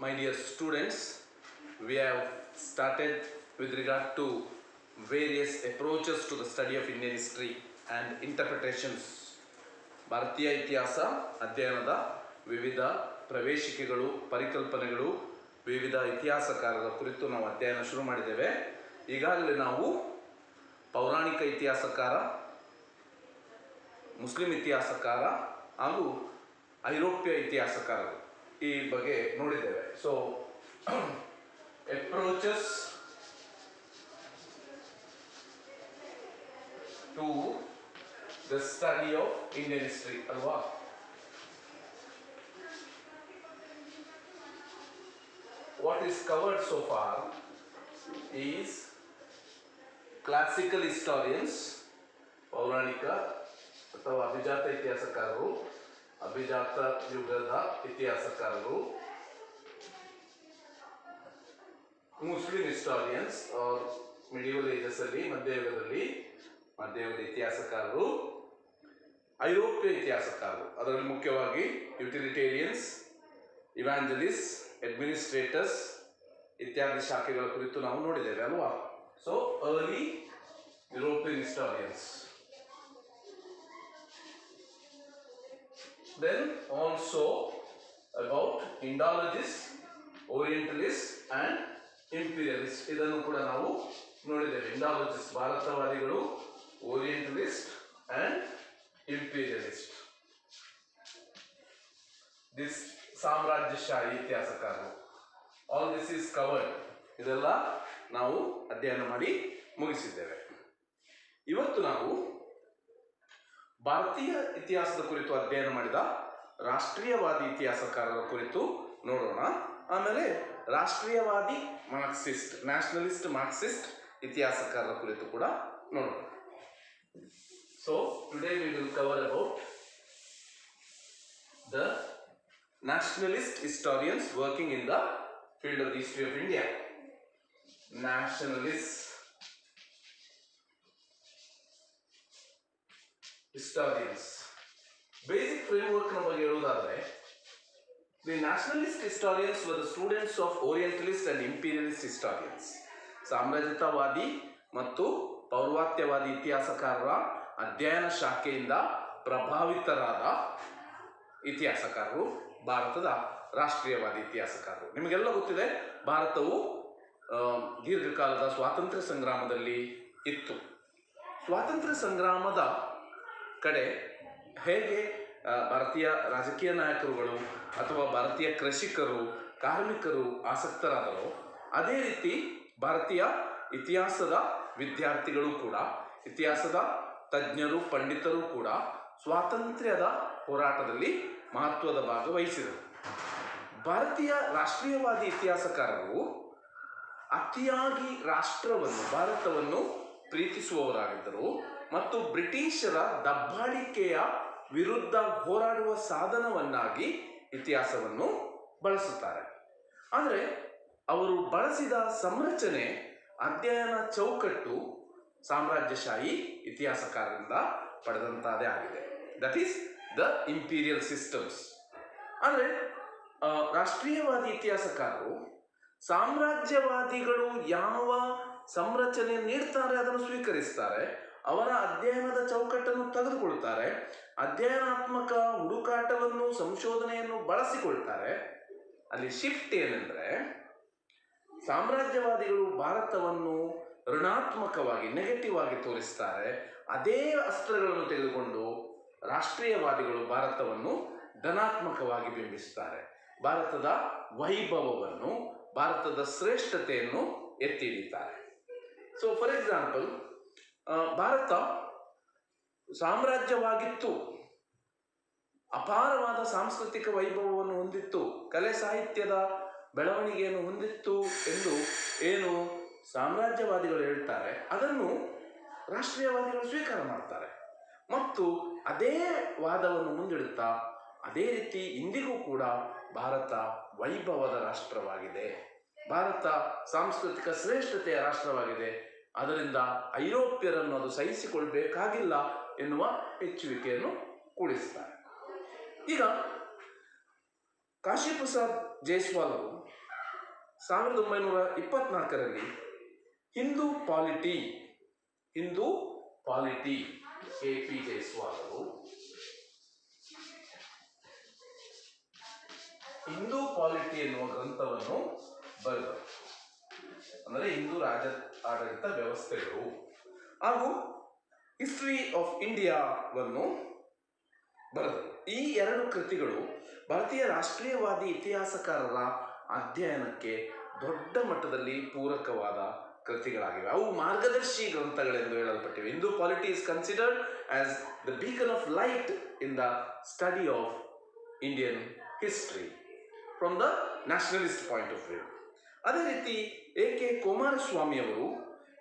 My dear students, we have started with regard to various approaches to the study of Indian history and interpretations. bharatiya itihasa ಅಧ್ಯಯನದ vivida praveshikegalu parikalpanegalu vivida ಇತಿಹಾಸಕಾರರ ಕುರಿತು ನಾವು ಅಧ್ಯಯನ ಶುರು ಮಾಡಿದ್ದೇವೆ ಈಗಾಗಲೇ ನಾವು ಪೌರಾಣಿಕ ಇತಿಹಾಸಕಾರ ಮುಸ್ಲಿಂ ಇತಿಹಾಸಕಾರ ಹಾಗೂ ಐರೋಪ್ಯ ಇತಿಹಾಸಕಾರರು ಈ ಬಗ್ಗೆ ನೋಡಿದ್ದೇವೆ. So approaches to the study of Indian history ಅಲ್ವಾ? What is covered so far is classical historians ಪೌರಾಣಿಕ ಅಥವಾ ಅಭಿಜಾತ ಇತಿಹಾಸಕಾರರು ಅಭಿಜಾತ ಯುಗದ ಇತಿಹಾಸಕಾರರು. Muslim historians are medieval ages ಅಲ್ಲಿ, ಮಧ್ಯಯುಗದಲ್ಲಿ ಮಧ್ಯಯುಗದ ಇತಿಹಾಸಕಾರರು. ಐರೋಪ್ಯ ಇತಿಹಾಸಕಾರರು, ಅದರಲ್ಲಿ ಮುಖ್ಯವಾಗಿ ಯುಟಿಲಿಟೇರಿಯನ್ಸ್ ಇವಾಂಜಲಿಸ್ ಅಡ್ಮಿನಿಸ್ಟ್ರೇಟರ್ಸ್ ಇತ್ಯಾದಿ ಶಾಖೆಗಳ ಕುರಿತು ನಾವು ನೋಡಿದ್ದೇವೆ ಅಲ್ವಾ? So early European historians then also about Indologists, Orientalists and Imperialists ಇದನ್ನು ಕೂಡ ನಾವು ನೋಡಿದ್ದೇವೆ. ಇಂಡಾಲಜಿಸ್ಟ್ ಭಾರತವಾದಿಗಳು ಓರಿಯೆಂಟಲಿಸ್ಟ್ ಅಂಡ್ ಇಂಪೀರಿಯಲಿಸ್ಟ್ ದಿಸ್ ಸಾಮ್ರಾಜ್ಯಶಾಹಿ ಇತಿಹಾಸಕಾರರು. ಆಲ್ ದಿಸ್ ಈಸ್ ಕವರ್ಡ್ ಇದೆಲ್ಲ ನಾವು ಅಧ್ಯಯನ ಮಾಡಿ ಮುಗಿಸಿದ್ದೇವೆ. ಇವತ್ತು ನಾವು ಭಾರತೀಯ ಇತಿಹಾಸದ ಕುರಿತು ಅಧ್ಯಯನ ಮಾಡಿದ ರಾಷ್ಟ್ರೀಯವಾದಿ ಇತಿಹಾಸಕಾರರ ಕುರಿತು ನೋಡೋಣ. ಆಮೇಲೆ ರಾಷ್ಟ್ರೀಯವಾದಿ ಮಾರ್ಕ್ಸಿಸ್ಟ್ ನ್ಯಾಷನಲಿಸ್ಟ್ ಮಾರ್ಕ್ಸಿಸ್ಟ್ ಇತಿಹಾಸಕಾರರ ಕುರಿತು ಕೂಡ ನೋಡೋಣ. So today we will cover about the nationalist historians working in the field of history of India. Nationalist historians basic ಫ್ರೇಮ್ವರ್ಕ್ನ ಬಗ್ಗೆ ಹೇಳುವುದಾದ್ರೆ the nationalist historians were students of orientalist and imperialist historians ಸಾಮ್ರಾಜ್ಯತಾವಾದಿ ಮತ್ತು ಪೌರ್ವಾತ್ಯವಾದಿ ಇತಿಹಾಸಕಾರರ ಅಧ್ಯಯನ ಶಾಖೆಯಿಂದ ಪ್ರಭಾವಿತರಾದ ಇತಿಹಾಸಕಾರರು, ಭಾರತದ ರಾಷ್ಟ್ರೀಯವಾದಿ ಇತಿಹಾಸಕಾರರು. ನಿಮಗೆಲ್ಲ ಗೊತ್ತಿದೆ, ಭಾರತವು ದೀರ್ಘಕಾಲದ ಸ್ವಾತಂತ್ರ್ಯ ಸಂಗ್ರಾಮದಲ್ಲಿ ಇತ್ತು. ಸ್ವಾತಂತ್ರ್ಯ ಸಂಗ್ರಾಮದ ಕಡೆ ಹೇಗೆ ಭಾರತೀಯ ರಾಜಕೀಯ ನಾಯಕರುಗಳು ಅಥವಾ ಭಾರತೀಯ ಕೃಷಿಕರು, ಕಾರ್ಮಿಕರು ಆಸಕ್ತರಾದರೋ, ಅದೇ ರೀತಿ ಭಾರತೀಯ ಇತಿಹಾಸದ ವಿದ್ಯಾರ್ಥಿಗಳು ಕೂಡ, ಇತಿಹಾಸದ ತಜ್ಞರು, ಪಂಡಿತರು ಕೂಡ ಸ್ವಾತಂತ್ರ್ಯದ ಹೋರಾಟದಲ್ಲಿ ಮಹತ್ವದ ಭಾಗವಹಿಸಿದರು. ಭಾರತೀಯ ರಾಷ್ಟ್ರೀಯವಾದಿ ಇತಿಹಾಸಕಾರರು ಅತಿಯಾಗಿ ರಾಷ್ಟ್ರವನ್ನು, ಭಾರತವನ್ನು ಪ್ರೀತಿಸುವವರಾಗಿದ್ದರು ಮತ್ತು ಬ್ರಿಟಿಷರ ದಬ್ಬಾಳಿಕೆಯ ವಿರುದ್ಧ ಹೋರಾಡುವ ಸಾಧನವನ್ನಾಗಿ ಇತಿಹಾಸವನ್ನು ಬಳಸುತ್ತಾರೆ. ಆದರೆ ಅವರು ಬಳಸಿದ ಸಂರಚನೆ, ಅಧ್ಯಯನ ಚೌಕಟ್ಟು ಸಾಮ್ರಾಜ್ಯಶಾಹಿ ಇತಿಹಾಸಕಾರರಿಂದ ಪಡೆದಂತಾದೇ ಆಗಿದೆ. That is the imperial systems ಆದರೆ ರಾಷ್ಟ್ರೀಯವಾದಿ ಇತಿಹಾಸಕಾರರು ಸಾಮ್ರಾಜ್ಯವಾದಿಗಳು ಯಾವ ಸಂರಚನೆ ನೀಡ್ತಾರೆ, ಅದನ್ನು ಸ್ವೀಕರಿಸ್ತಾರೆ. ಅವರ ಅಧ್ಯಯನದ ಚೌಕಟ್ಟನ್ನು ತೆಗೆದುಕೊಳ್ತಾರೆ. ಅಧ್ಯಯನಾತ್ಮಕ ಹುಡುಕಾಟವನ್ನು, ಸಂಶೋಧನೆಯನ್ನು ಬಳಸಿಕೊಳ್ತಾರೆ. ಅಲ್ಲಿ ಶಿಫ್ಟ್ ಏನೆಂದರೆ, ಸಾಮ್ರಾಜ್ಯವಾದಿಗಳು ಭಾರತವನ್ನು ಋಣಾತ್ಮಕವಾಗಿ ನೆಗೆಟಿವ್ ಆಗಿ ತೋರಿಸ್ತಾರೆ. ಅದೇ ಅಸ್ತ್ರಗಳನ್ನು ತೆಗೆದುಕೊಂಡು ರಾಷ್ಟ್ರೀಯವಾದಿಗಳು ಭಾರತವನ್ನು ಧನಾತ್ಮಕವಾಗಿ ಬಿಂಬಿಸ್ತಾರೆ. ಭಾರತದ ವೈಭವವನ್ನು, ಭಾರತದ ಶ್ರೇಷ್ಠತೆಯನ್ನು ಎತ್ತಿ ಹಿಡಿತಾರೆ. ಸೊ ಫಾರ್ ಎಕ್ಸಾಂಪಲ್ ಭಾರತ ಸಾಮ್ರಾಜ್ಯವಾಗಿತ್ತು. ಅಪಾರವಾದ ಸಾಂಸ್ಕೃತಿಕ ವೈಭವವನ್ನು ಹೊಂದಿತ್ತು. ಕಲೆ ಸಾಹಿತ್ಯದ ಬೆಳವಣಿಗೆಯನ್ನು ಹೊಂದಿತ್ತು ಎಂದು ಏನು ಸಾಮ್ರಾಜ್ಯವಾದಿಗಳು ಹೇಳ್ತಾರೆ. ಅದನ್ನು ರಾಷ್ಟ್ರೀಯವಾದಿಗಳು ಸ್ವೀಕಾರ ಮಾಡ್ತಾರೆ. ಮತ್ತು ಅದೇ ವಾದವನ್ನು ಮುಂದಿಡುತ್ತಾ, ಅದೇ ರೀತಿ ಇಂದಿಗೂ ಕೂಡ ಭಾರತ ವೈಭವದ ರಾಷ್ಟ್ರವಾಗಿದೆ. ಭಾರತ ಸಾಂಸ್ಕೃತಿಕ ಶ್ರೇಷ್ಠತೆಯ ರಾಷ್ಟ್ರವಾಗಿದೆ. ಅದರಿಂದ ಐರೋಪ್ಯರನ್ನು ಅದು ಸಹಿಸಿಕೊಳ್ಬೇಕಾಗಿಲ್ಲ ಎನ್ನುವ ಹೆಚ್ಚುವಿಕೆಯನ್ನು ಕೂಡಿಸ್ತಾರೆ ಈಗ ಕಾಶಿಪ್ರಸಾದ್ ಜೈಸ್ವಾಲ್ ಅವರು ಸಾವಿರದ ಒಂಬೈನೂರ ಇಪ್ಪತ್ನಾಲ್ಕರಲ್ಲಿ Hindu polity Hindu polity K P Jayaswal ಅವರು ಹಿಂದೂ ಪಾಲಿಟಿ ಎನ್ನುವ ಗ್ರಂಥವನ್ನು ಬರೆದರು ಅಂದರೆ ಹಿಂದೂ ರಾಜ ಆಡಳಿತ ವ್ಯವಸ್ಥೆಗಳು. ಹಾಗೂ ಹಿಸ್ಟ್ರಿ ಆಫ್ ಇಂಡಿಯಾವನ್ನು ಬರೆದರು ಈ ಎರಡು ಕೃತಿಗಳು ಭಾರತೀಯ ರಾಷ್ಟ್ರೀಯವಾದಿ ಇತಿಹಾಸಕಾರರ ಅಧ್ಯಯನಕ್ಕೆ ದೊಡ್ಡ ಮಟ್ಟದಲ್ಲಿ ಪೂರಕವಾದ ಕೃತಿಗಳಾಗಿವೆ. ಅವು ಮಾರ್ಗದರ್ಶಿ ಗ್ರಂಥಗಳೆಂದು ಹೇಳಲ್ಪಟ್ಟಿವೆ. Hindu polity is considered as the beacon of light in the study of Indian history from the nationalist point of view ಅದೇ ರೀತಿ ಎ ಕೆ ಕುಮಾರಸ್ವಾಮಿಯವರು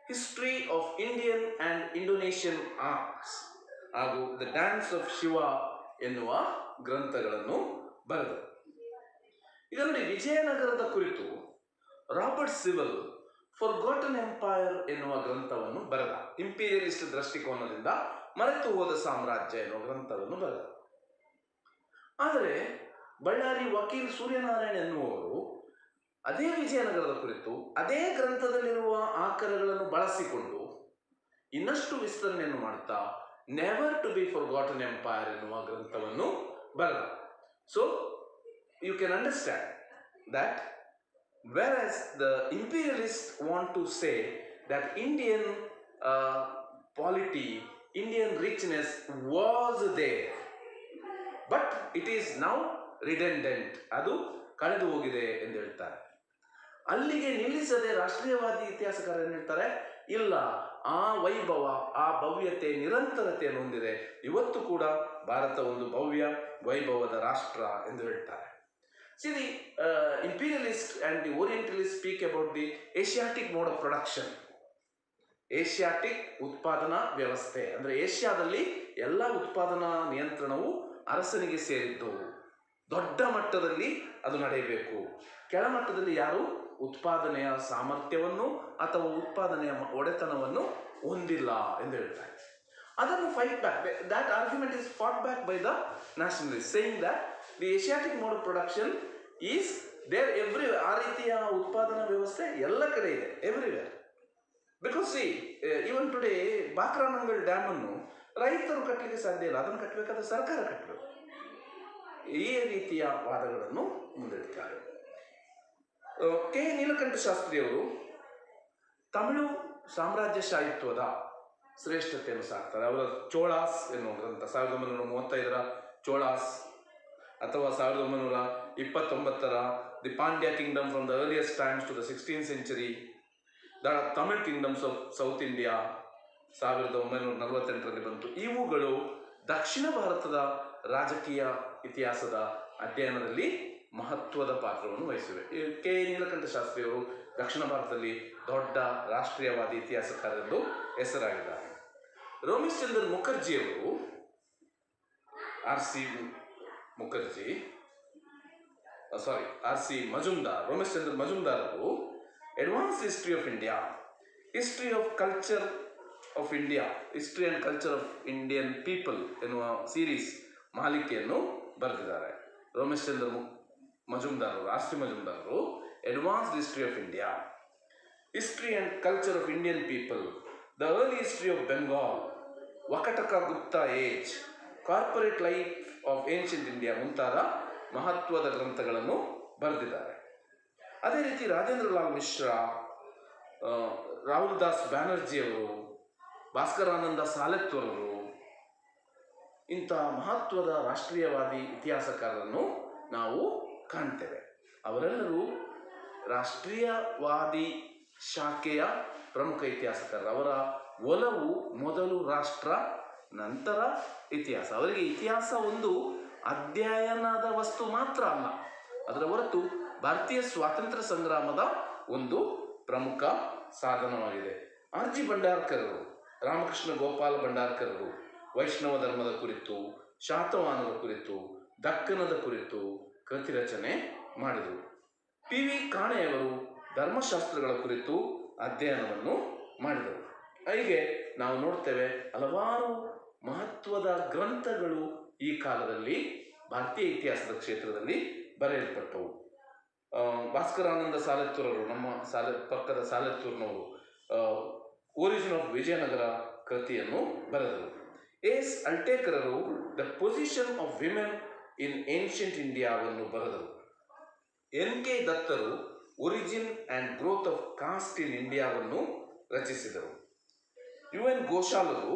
history of Indian and Indonesian arts ಹಾಗೂ ದ ಡ್ಯಾನ್ಸ್ ಆಫ್ ಶಿವ ಎನ್ನುವ ಗ್ರಂಥಗಳನ್ನು ಬರೆದರು. ಇದರಲ್ಲಿ ವಿಜಯನಗರದ ಕುರಿತು Robert Sewell forgotten empire ಎನ್ನುವ ಗ್ರಂಥವನ್ನು ಬರೆದ. ಇಂಪೀರಿಯಲಿಸ್ಟ್ ದೃಷ್ಟಿಕೋನದಿಂದ ಮರೆತು ಹೋದ ಸಾಮ್ರಾಜ್ಯ ಎನ್ನುವ ಗ್ರಂಥವನ್ನು ಬರೆದ. ಆದರೆ ಬಳ್ಳಾರಿ ವಕೀಲ್ ಸೂರ್ಯನಾರಾಯಣ ಎನ್ನುವವರು ಅದೇ ವಿಜಯನಗರದ ಕುರಿತು ಅದೇ ಗ್ರಂಥದಲ್ಲಿರುವ ಆಕರಗಳನ್ನು ಬಳಸಿಕೊಂಡು ಇನ್ನಷ್ಟು ವಿಸ್ತರಣೆಯನ್ನು ಮಾಡುತ್ತಾ never to be forgotten empire ಎನ್ನುವ ಗ್ರಂಥವನ್ನು ಬರೆದ so you can understand that whereas the imperialists want to say that Indian Indian polity, Indian richness was there, but it is now redundant. ಅದು ಕಳೆದು ಹೋಗಿದೆ ಎಂದು ಹೇಳ್ತಾರೆ ಅಲ್ಲಿಗೆ ನಿಲ್ಲಿಸದೆ ರಾಷ್ಟ್ರೀಯವಾದಿ ಇತಿಹಾಸಕಾರ ಏನು ಹೇಳ್ತಾರೆ, ಇಲ್ಲ, ಆ ವೈಭವ, ಆ ಭವ್ಯತೆ ನಿರಂತರತೆಯನ್ನು ಹೊಂದಿದೆ. ಇವತ್ತು ಕೂಡ ಭಾರತ ಒಂದು ಭವ್ಯ, ವೈಭವದ ರಾಷ್ಟ್ರ ಎಂದು ಹೇಳ್ತಾರೆ. ಸಿರಿ imperialist and the orientalist speak about the Asiatic mode of production. Asiatic ಉತ್ಪಾದನಾ ವ್ಯವಸ್ಥೆ, ಅಂದರೆ ಏಷ್ಯಾದಲ್ಲಿ ಎಲ್ಲ ಉತ್ಪಾದನಾ ನಿಯಂತ್ರಣವು ಅರಸನಿಗೆ ಸೇರಿದ್ದು. ದೊಡ್ಡ ಮಟ್ಟದಲ್ಲಿ ಅದು ನಡೆಯಬೇಕು. ಕೆಳಮಟ್ಟದಲ್ಲಿ ಯಾರು? ಉತ್ಪಾದನೆಯ ಸಾಮರ್ಥ್ಯವನ್ನು ಅಥವಾ ಉತ್ಪಾದನೆಯ ಒಡೆತನವನ್ನು ಹೊಂದಿಲ್ಲ ಎಂದು ಹೇಳ್ತಾರೆ ಅದನ್ನು fight back that argument is fought back by the nationalist saying that the Asiatic mode of production is there every ಆ ರೀತಿಯ ಉತ್ಪಾದನಾ ವ್ಯವಸ್ಥೆ ಎಲ್ಲ ಕಡೆ ಇದೆ everywhere because see even today Bhakra Nangal dam ಅನ್ನು ರೈತರು ಕಟ್ಟಲಿಕ್ಕೆ ಸಾಧ್ಯ ಇಲ್ಲ. ಅದನ್ನು ಕಟ್ಟಬೇಕಾದ್ರೆ ಸರ್ಕಾರ ಕಟ್ಟಬೇಕು ಈ ರೀತಿಯ ವಾದಗಳನ್ನು ಮುಂದಿಡ್ತಾರೆ. ಕೆ ನೀಲಕಂಠ ಶಾಸ್ತ್ರಿಯವರು, ತಮಿಳು ಸಾಮ್ರಾಜ್ಯಶಾಹಿತ್ವದ ಶ್ರೇಷ್ಠತೆಯನ್ನು ಸಾಕ್ತಾರೆ. ಅವರ ಚೋಳಾಸ್ ಎನ್ನುವ ಗ್ರಂಥ ಸಾವಿರದ ಒಂಬೈನೂರ ಮೂವತ್ತೈದರ ಚೋಳಾಸ್ ಅಥವಾ ಸಾವಿರದ ಒಂಬೈನೂರ ಇಪ್ಪತ್ತೊಂಬತ್ತರ the Pandya kingdom from the earliest times to the sixteen century, the Tamil kingdoms of South India ಸಾವಿರದ ಒಂಬೈನೂರ ನಲವತ್ತೆಂಟರಲ್ಲಿ ಬಂತು. ಇವುಗಳು ದಕ್ಷಿಣ ಭಾರತದ ರಾಜಕೀಯ ಇತಿಹಾಸದ ಅಧ್ಯಯನದಲ್ಲಿ ಮಹತ್ವದ ಪಾತ್ರವನ್ನು ವಹಿಸಿವೆ. ಕೆ ನೀಲಕಂಠ ಶಾಸ್ತ್ರಿಯವರು ದಕ್ಷಿಣ ಭಾರತದಲ್ಲಿ ದೊಡ್ಡ ರಾಷ್ಟ್ರೀಯವಾದಿ ಇತಿಹಾಸಕಾರರೆಂದು ಹೆಸರಾಗಿದ್ದಾರೆ. Romesh Chandra ಮುಖರ್ಜಿಯವರು R C Mukherjee sorry R C Majumdar Romesh Chandra Majumdar ಅವರು advance history of India history of culture of India history and culture of Indian people ಎನ್ನುವ ಸೀರೀಸ್ ಮಾಲಿಕೆಯನ್ನು ಬರೆದಿದ್ದಾರೆ. ರೋಮೇಶ್ ಚಂದ್ರ ಮು- ಮಜುಮ್ದಾರ್ ರಾಷ್ಟ್ರೀಯ R advanced Majumdar advance history of India history and culture of Indian people the early history of Bengal Vakataka Gupta age corporate life of ancient India ಮುಂತಾದ ಮಹತ್ವದ ಗ್ರಂಥಗಳನ್ನು ಬರೆದಿದ್ದಾರೆ. ಅದೇ ರೀತಿ ರಾಜೇಂದ್ರ ಲಾಲ್ ಮಿಶ್ರಾ ರಾಹುಲ್ ದಾಸ್ ಬ್ಯಾನರ್ಜಿಯವರು ಭಾಸ್ಕರಾನಂದ ಸಾಲೆತ್ವರರು ಇಂತಹ ಮಹತ್ವದ ರಾಷ್ಟ್ರೀಯವಾದಿ ಇತಿಹಾಸಕಾರರನ್ನು ನಾವು ಕಾಣ್ತೇವೆ. ಅವರೆಲ್ಲರೂ ರಾಷ್ಟ್ರೀಯವಾದಿ ಶಾಖೆಯ ಪ್ರಮುಖ ಇತಿಹಾಸಕಾರರು. ಅವರ ಒಲವು ಮೊದಲು ರಾಷ್ಟ್ರ, ನಂತರ ಇತಿಹಾಸ. ಅವರಿಗೆ ಇತಿಹಾಸ ಒಂದು ಅಧ್ಯಯನದ ವಸ್ತು ಮಾತ್ರ ಅಲ್ಲ, ಅದರ ಹೊರತು ಭಾರತೀಯ ಸ್ವಾತಂತ್ರ್ಯ ಸಂಗ್ರಾಮದ ಒಂದು ಪ್ರಮುಖ ಸಾಧನವಾಗಿದೆ. ಆರ್ ಜಿ ಭಂಡಾರ್ಕರರು, ರಾಮಕೃಷ್ಣ ಗೋಪಾಲ ಭಂಡಾರ್ಕರರು, ವೈಷ್ಣವ ಧರ್ಮದ ಕುರಿತು, ಶಾತವಾಹನದ ಕುರಿತು, ದಕ್ಕನದ ಕುರಿತು ಕೃತಿ ರಚನೆ ಮಾಡಿದರು. ಪಿ ವಿ ಕಾಣೆಯವರು ಧರ್ಮಶಾಸ್ತ್ರಗಳ ಕುರಿತು ಅಧ್ಯಯನವನ್ನು ಮಾಡಿದರು. ಹೀಗೆ ನಾವು ನೋಡ್ತೇವೆ ಹಲವಾರು ಮಹತ್ವದ ಗ್ರಂಥಗಳು ಈ ಕಾಲದಲ್ಲಿ ಭಾರತೀಯ ಇತಿಹಾಸದ ಕ್ಷೇತ್ರದಲ್ಲಿ ಬರೆಯಲ್ಪಟ್ಟವು. ಭಾಸ್ಕರಾನಂದ ಸಾಲೆತ್ತೂರರು, ನಮ್ಮ ಸಾಲೆ, ಪಕ್ಕದ ಸಾಲೆತ್ತೂರಿನವರು ಒರಿಜಿನ್ ಆಫ್ ವಿಜಯನಗರ ಕೃತಿಯನ್ನು ಬರೆದರು. S ಅಲ್ಟೇಕರರು, the position of women in ancient ಇಂಡಿಯಾವನ್ನು ಬರೆದರು. N K ದತ್ತರು origin and growth of caste in ಇಂಡಿಯಾವನ್ನು ರಚಿಸಿದರು. U N ಗೋಶಾಲರು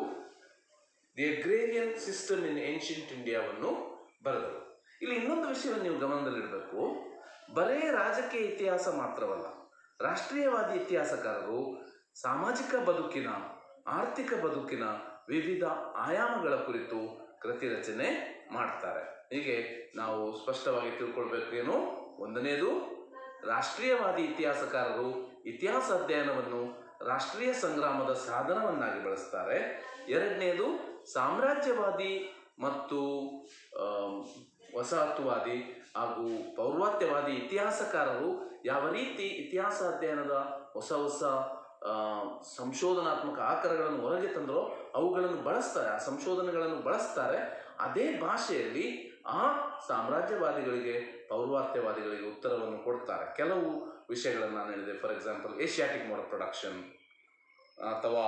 the agrarian system in ancient ಇಂಡಿಯಾವನ್ನು ಬರೆದರು. ಇಲ್ಲಿ ಇನ್ನೊಂದು ವಿಷಯವನ್ನು ನೀವು ಗಮನದಲ್ಲಿಡಬೇಕು. ಬರೇ ರಾಜಕೀಯ ಇತಿಹಾಸ ಮಾತ್ರವಲ್ಲ, ರಾಷ್ಟ್ರೀಯವಾದಿ ಇತಿಹಾಸಕಾರರು ಸಾಮಾಜಿಕ ಬದುಕಿನ, ಆರ್ಥಿಕ ಬದುಕಿನ ವಿವಿಧ ಆಯಾಮಗಳ ಕುರಿತು ಕೃತಿ ರಚನೆ ಮಾಡ್ತಾರೆ. ಹೀಗೆ ನಾವು ಸ್ಪಷ್ಟವಾಗಿ ತಿಳ್ಕೊಳ್ಬೇಕು ಒಂದನೇದು, ರಾಷ್ಟ್ರೀಯವಾದಿ ಇತಿಹಾಸಕಾರರು ಇತಿಹಾಸ ಅಧ್ಯಯನವನ್ನು ರಾಷ್ಟ್ರೀಯ ಸಂಗ್ರಾಮದ ಸಾಧನವನ್ನಾಗಿ ಬಳಸ್ತಾರೆ. ಎರಡನೇದು, ಸಾಮ್ರಾಜ್ಯವಾದಿ ಮತ್ತು ವಸಾಹತುವಾದಿ ಹಾಗೂ ಪೌರ್ವಾತ್ಯವಾದಿ ಇತಿಹಾಸಕಾರರು ಯಾವ ರೀತಿ ಇತಿಹಾಸ ಅಧ್ಯಯನದ ಹೊಸ ಹೊಸ ಸಂಶೋಧನಾತ್ಮಕ ಆಕರಗಳನ್ನು ಹೊರಗೆ ತಂದರೋ ಅವುಗಳನ್ನು ಬಳಸ್ತಾರೆ, ಆ ಸಂಶೋಧನೆಗಳನ್ನು ಬಳಸ್ತಾರೆ. ಅದೇ ಭಾಷೆಯಲ್ಲಿ ಆ ಸಾಮ್ರಾಜ್ಯವಾದಿಗಳಿಗೆ, ಪೌರ್ವಾತ್ಯವಾದಿಗಳಿಗೆ ಉತ್ತರವನ್ನು ಕೊಡ್ತಾರೆ. ಕೆಲವು ವಿಷಯಗಳನ್ನು ನಾನು ಹೇಳಿದೆ. For example Asiatic mode production ಅಥವಾ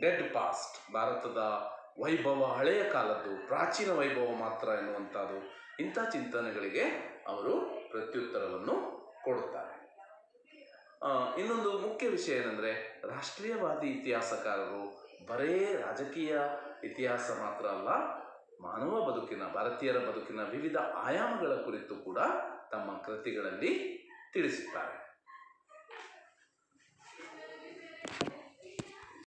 ಡೆಡ್ ಪಾಸ್ಟ್ ಭಾರತದ ವೈಭವ ಹಳೆಯ ಕಾಲದ್ದು, ಪ್ರಾಚೀನ ವೈಭವ ಮಾತ್ರ ಎನ್ನುವಂಥದ್ದು, ಇಂಥ ಚಿಂತನೆಗಳಿಗೆ ಅವರು ಪ್ರತ್ಯುತ್ತರವನ್ನು ಕೊಡುತ್ತಾರೆ. ಇನ್ನೊಂದು ಮುಖ್ಯ ವಿಷಯ ಏನಂದರೆ, ರಾಷ್ಟ್ರೀಯವಾದಿ ಇತಿಹಾಸಕಾರರು ಬರೇ ರಾಜಕೀಯ ಇತಿಹಾಸ ಮಾತ್ರ ಅಲ್ಲ ಮಾನವ ಬದುಕಿನ ಭಾರತೀಯರ ಬದುಕಿನ ವಿವಿಧ ಆಯಾಮಗಳ ಕುರಿತು ಕೂಡ ತಮ್ಮ ಕೃತಿಗಳಲ್ಲಿ ತಿಳಿಸುತ್ತಾರೆ.